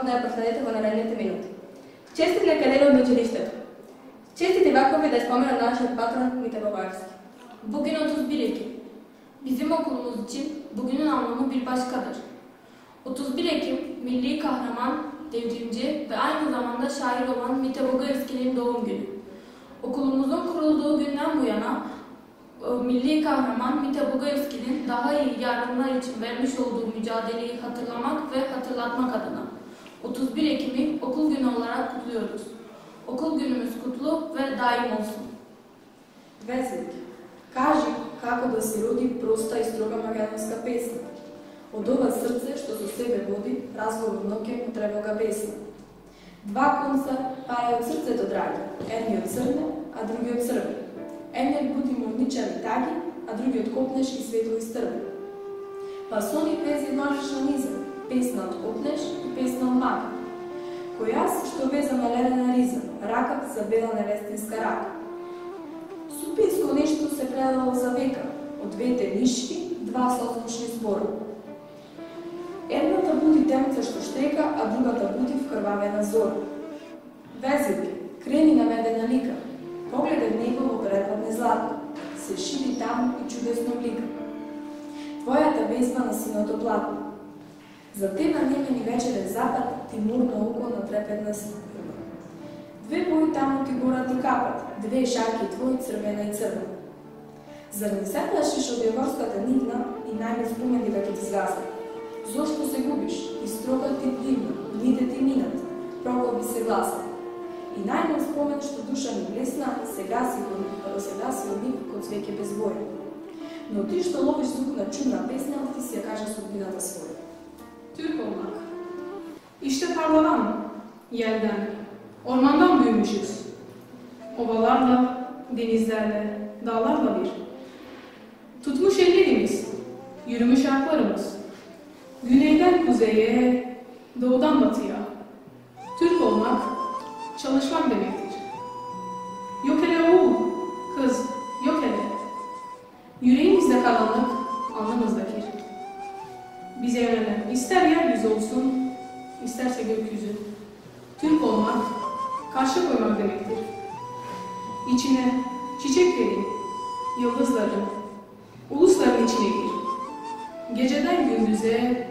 да ја проследите во наредните минути. Честит нека ден од училиштето. Честити вакови да ја спомена нашиот патрон Мите Богоевски. Bugün 31 Ekim. Bizim okulumuz için bugünün anlamı bir başkadır. 31 Ekim, milli kahraman, devrimci ve aynı zamanda şair olan Mite Bogoevski'nin doğum günü. Okulumuzun kurulduğu günden bu yana e, milli kahraman Mite Bogoevski'nin daha iyi yarınlar için vermiş olduğu mücadeleyi hatırlamak ve hatırlatmak adına 31 Ekim'i okul günü olarak kutluyoruz. Okul günümüz kutlu да daim olsun. Везеки, кажи како да се роди проста и строга македонска песна. Од ова срце што со себе води, разговор ноќе му требога песна. Два конца паја од срцето драги, едниот црне, а другиот црвен. Едниот буди морничави таги, а другиот копнеш и светло и стрвен. Па сони пези можеш на низа, песна од копнеш песна од мага. Кој јас што везам на ледена риза, рака за бела невестинска рака. Супинско нешто се предало за века, од двете нишки, два созвучни збора. Едната буди темца што штека, а другата буди вкрвавена зора. Везилки, крени на медена лика, погледај негово предладне злато, се шири таму и чудесно блика. Твојата везба на синото платно. За тебе немени вечерен запад, ти мурно око на трепетна срба. Две бои таму ти горат и капат, две шарки твои црвена и црна. Зар не се плашиш од јаворската нивна и најме спомени да ти згасат? Зошто се губиш? И строкот ти дивна, дните ти минат, прокоби се гласат. И најман спомен што душа ми блесна, сега па да си го, сега си од нив код свеќе без боја. Но ти што ловиш звук на чудна песна, ти си ја кажа судбината своја. Türk olmak. İşte tarladan, yerden, ormandan büyümüşüz. Ovalarla, denizlerle, dağlarla bir. Tutmuş ellerimiz, yürümüş ayaklarımız. Güneyden kuzeye, doğudan batıya. Türk olmak, çalışmak demektir. İster yeryüzü olsun, isterse gökyüzü. Türk olmak, karşı koymak demektir. İçine çiçekleri, yıldızları, ulusların içine gir. Geceden gündüze,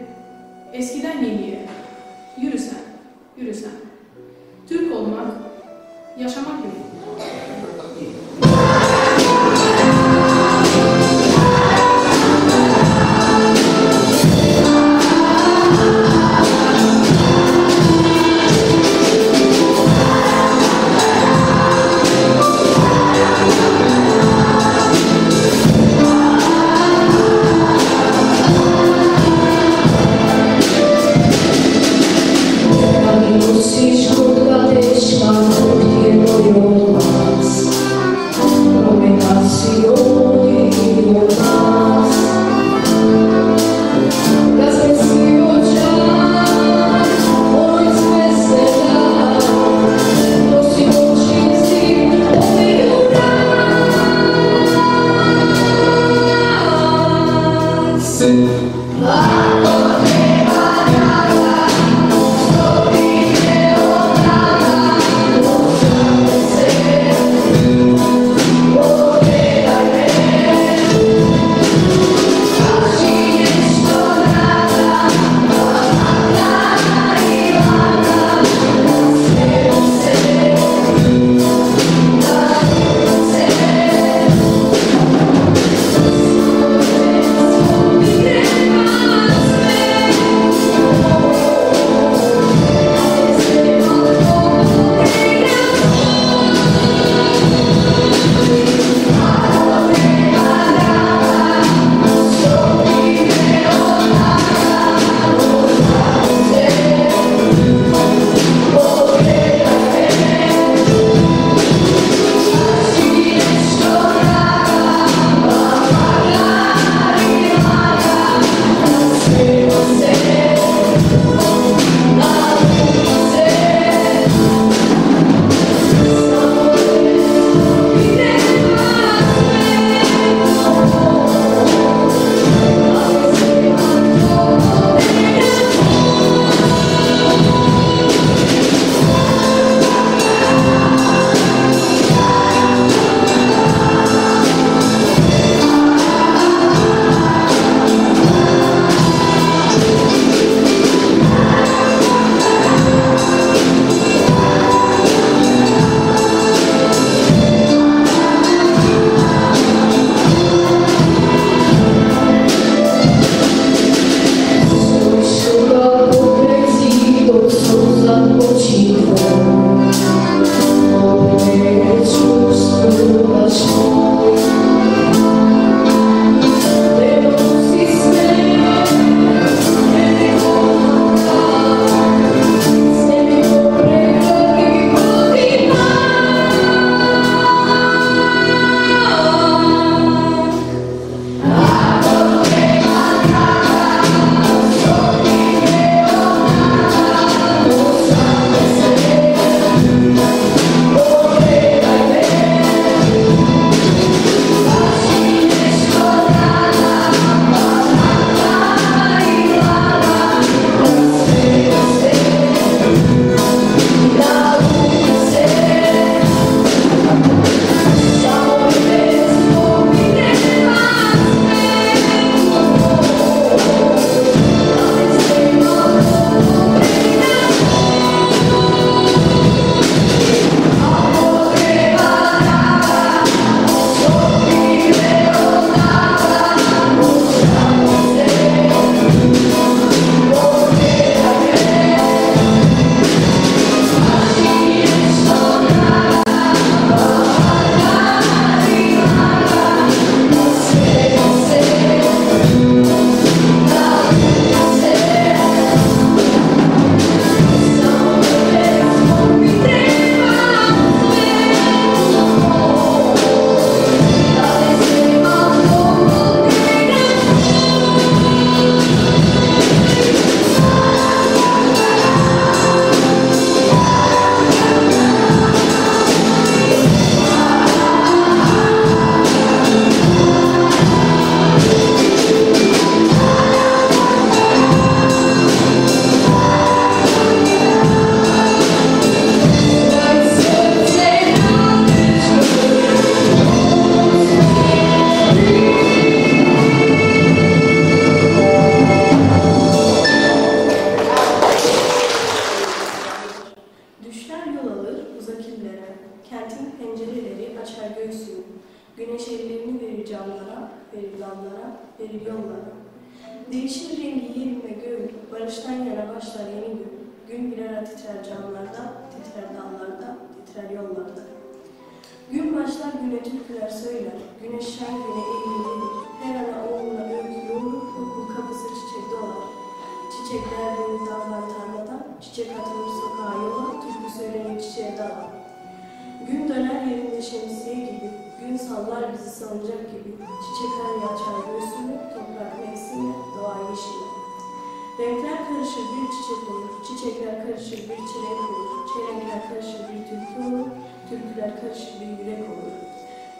Renkler karışır bir çiçek olur, çiçekler karışır bir çelenk olur, çelenkler karışır bir türkü olur, türküler karışır bir yürek olur.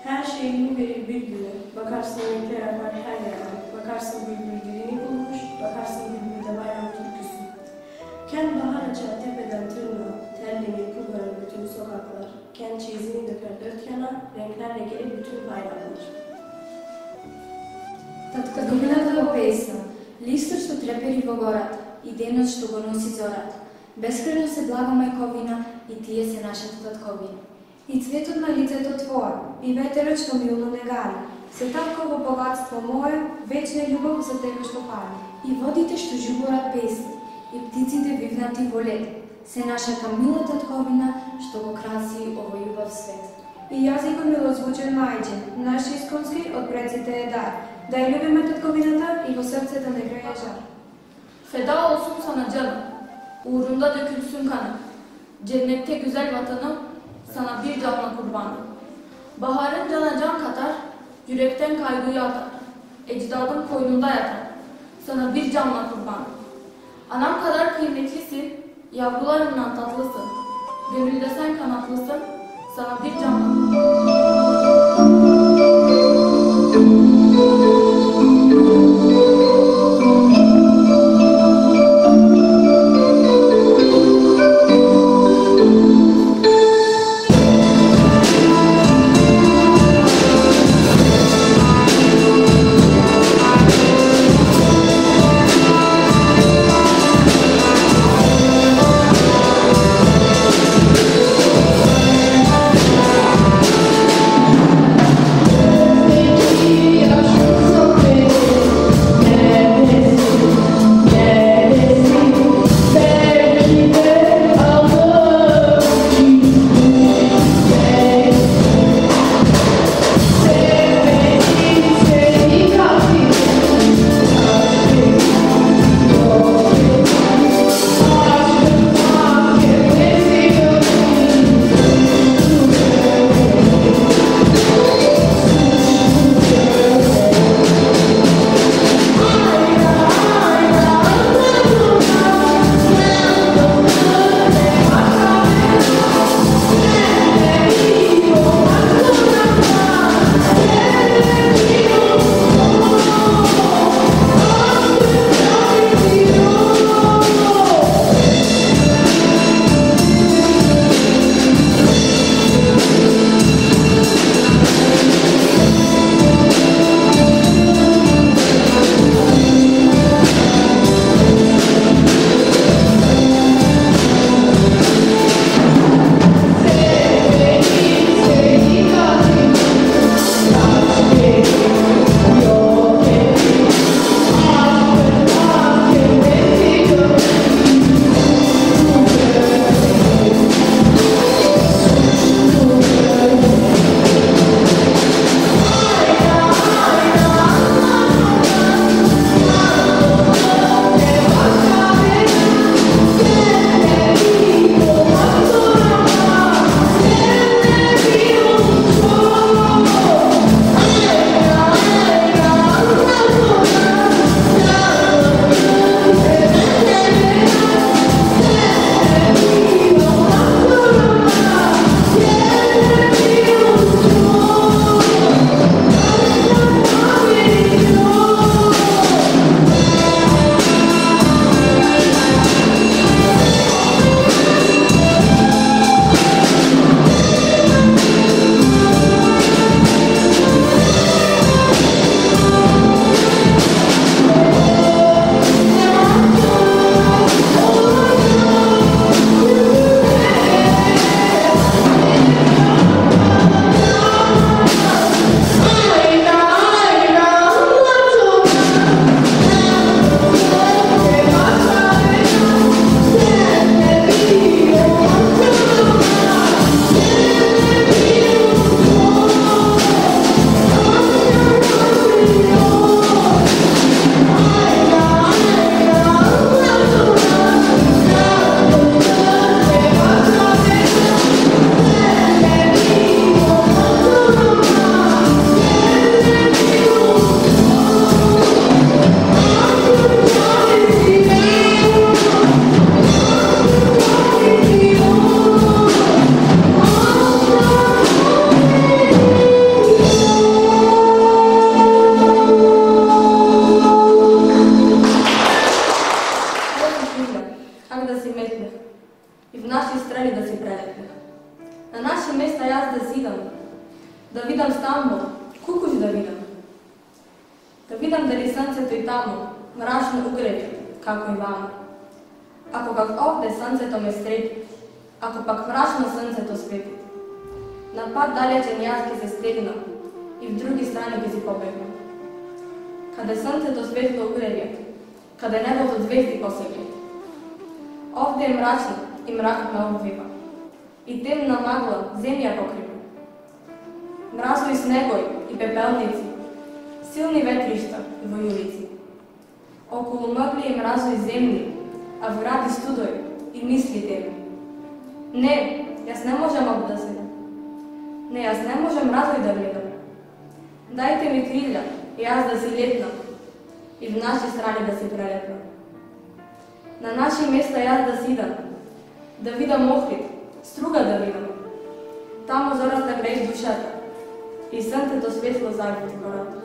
Her şeyin verir bir güne, bakarsın renkler akar her yerden, bakarsın bir dilini bulmuş, bakarsın bir de bayram türküsü. Ken bahar açar tepeden tırnağa, terliğini kıvıran bütün sokaklar, ken çizini döker dört yana, renklerle gelir bütün bayramlar. Tatka Domina Europeísma. Листот што трепери во гората и денот што го носи зората. Бескрено се блага мајковина и тие се нашата татковина. И цветот на лицето Твое, и ветерот што милно не гали, се такво богатство мое, вечна љубов за тебе што пали. И водите што жуборат песни, и птиците вивнати во лед, се нашата мила татковина што го краси овој љубав свет. И јазикот милозвучен мајчин, наш исконски од предците е дар, да ја любиме татковината и во срцето не греje жар. Feda olsun sana canım, uğrunda dökülsün kanım. Cennette güzel vatanım, sana bir canla kurbanım. Baharın cana can katar, yürekten kaygıyı atar. Ecdadım koynunda yatar, sana bir canla kurbanım. Anam kadar kıymetlisin, yavrularından tatlısın. Gönülde sen kanatlısın, sana bir canla kurbanım. ако пак мрачно сънцето свети. На пат далечен јас ги се стегна и в други страни ги си побегна. Каде сънцето светло угрејат, каде небото звезди посеглет. Овде е мрачно и мракот ме обвива. И темна магла земја покрива. Мразови снегој и пепелници, силни ветришта и војулици. Околу мъгли и мразови земни, а в гради студој и мисли темни. Не, јас не можам да обдасен. Не, јас не можам развој да гледам. Дайте ми крилја, и јас да си летнам. И в наши страни да се прелепнам. На наши места јас да сидам. Да видам Охрид, струга да видам. Тамо зораста греш душата. И срнтето светло загрет гората.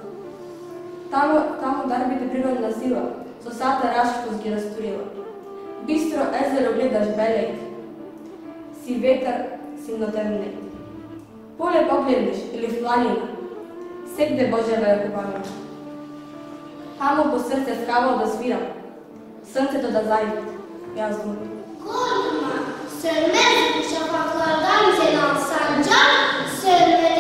Тамо, тамо дарбите природна сила, со сата рашкост ги разтурила. Бистро езеро гледаш белејте, си ветер си нотерне. Поле погледнеш или фланина, сегде Божева е купана. Тамо по срце скавал да свирам, срцето да зајде, јас думам. Корма, се мезе, шапа хладан се на санджа, се мезе.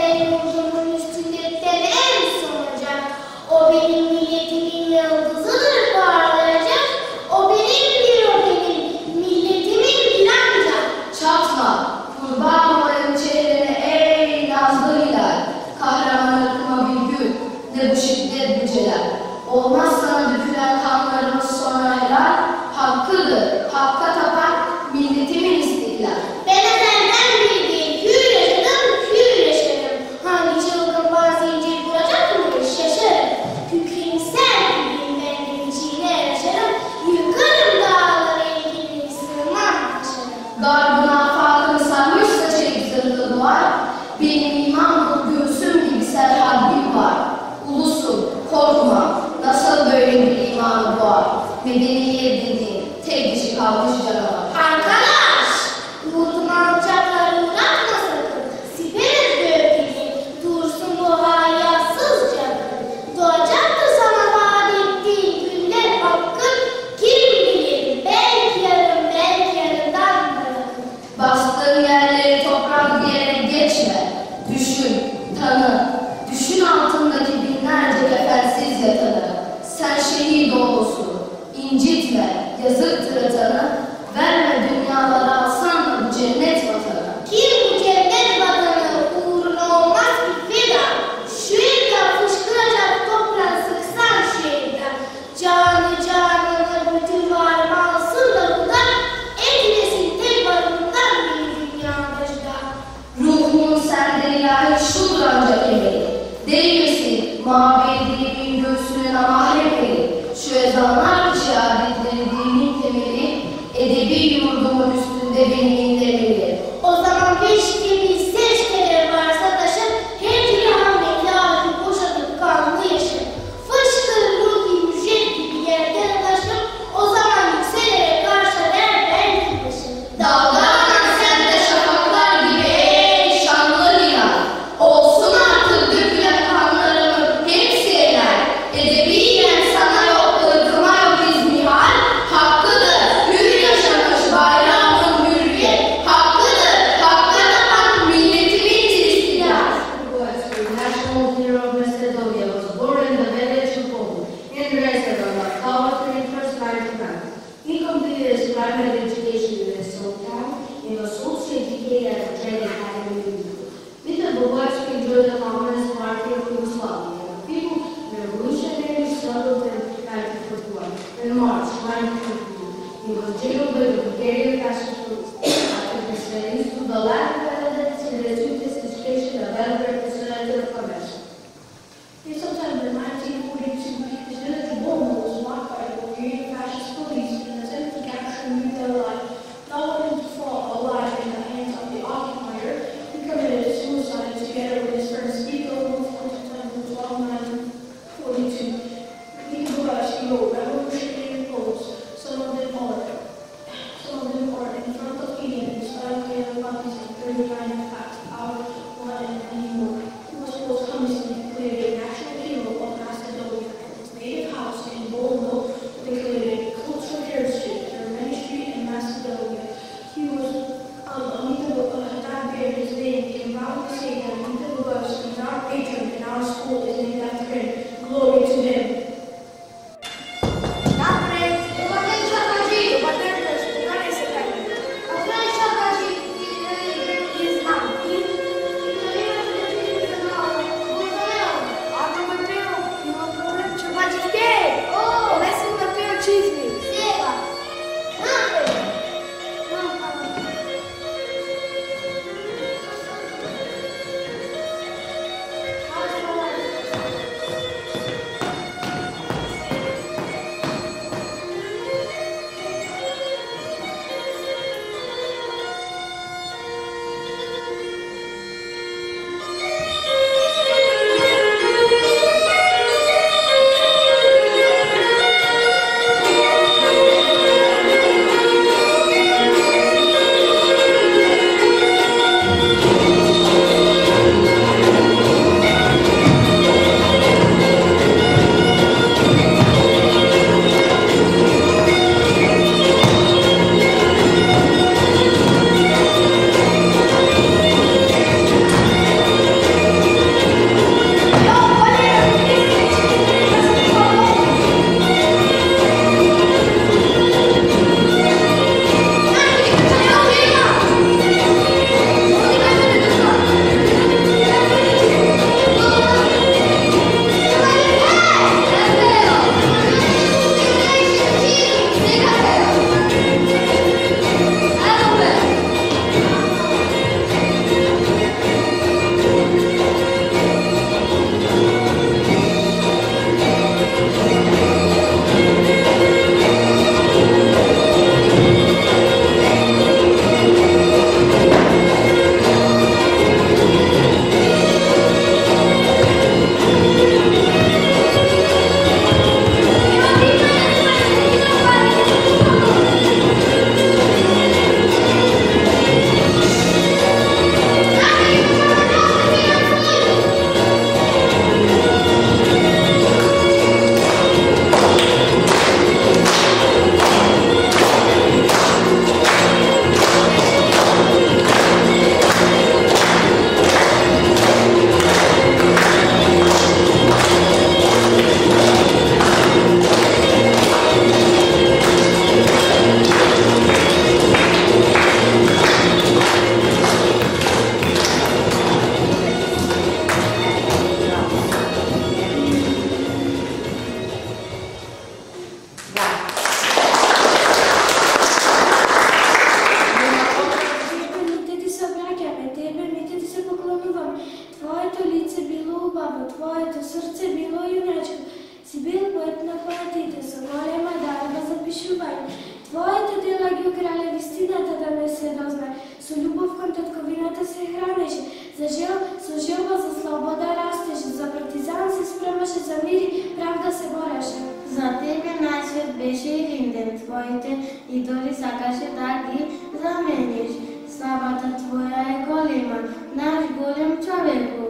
Твоето дела ги украле вистината да не се дозна. Со љубов кон татковината се хранеше, за жел, со желба за слобода растеше, за партизан се спремаше, за мир и правда се бореше. За тебе најсвет беше един ден твоите и дори сакаше да ги замениш. Славата твоја е голема, наш голем човеку.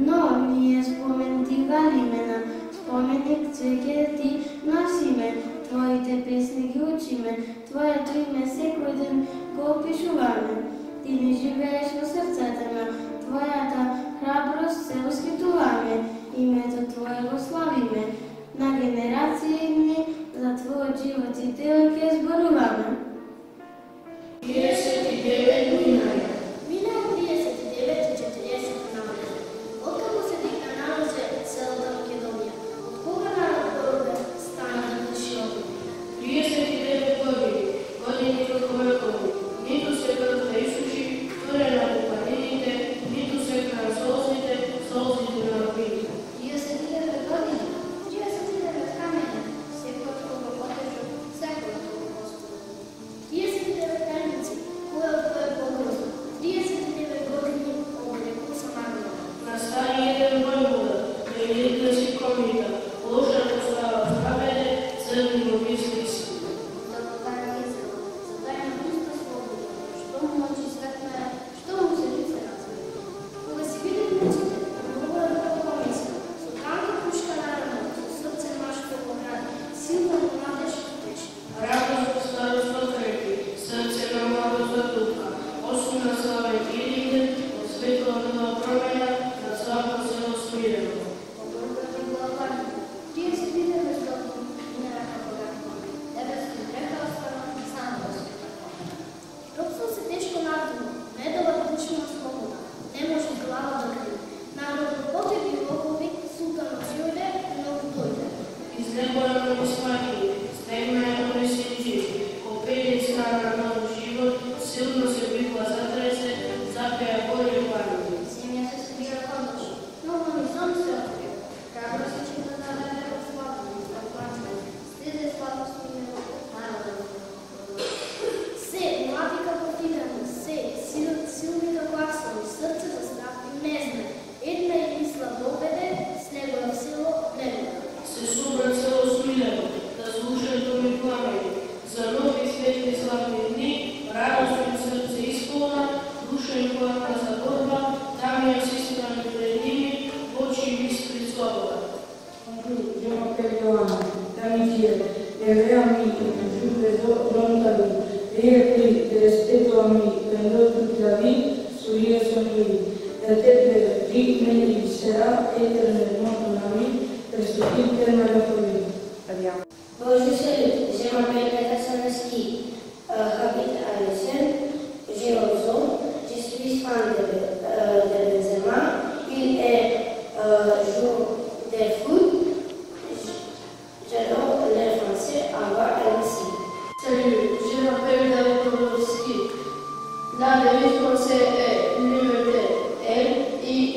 Но ние спомен ти галимена, споменик цвеке ти носиме, Твоите песни ги учиме, Твоето име секој ден го опишуваме. Ти ми живееш во срцата на Твојата храброст се восхитуваме, името Твое го славиме. На генерации ни за Твојот живот и дел ќе зборуваме. 39 година Je m'appelle David La devise française est liberté, L-I-B-E-L.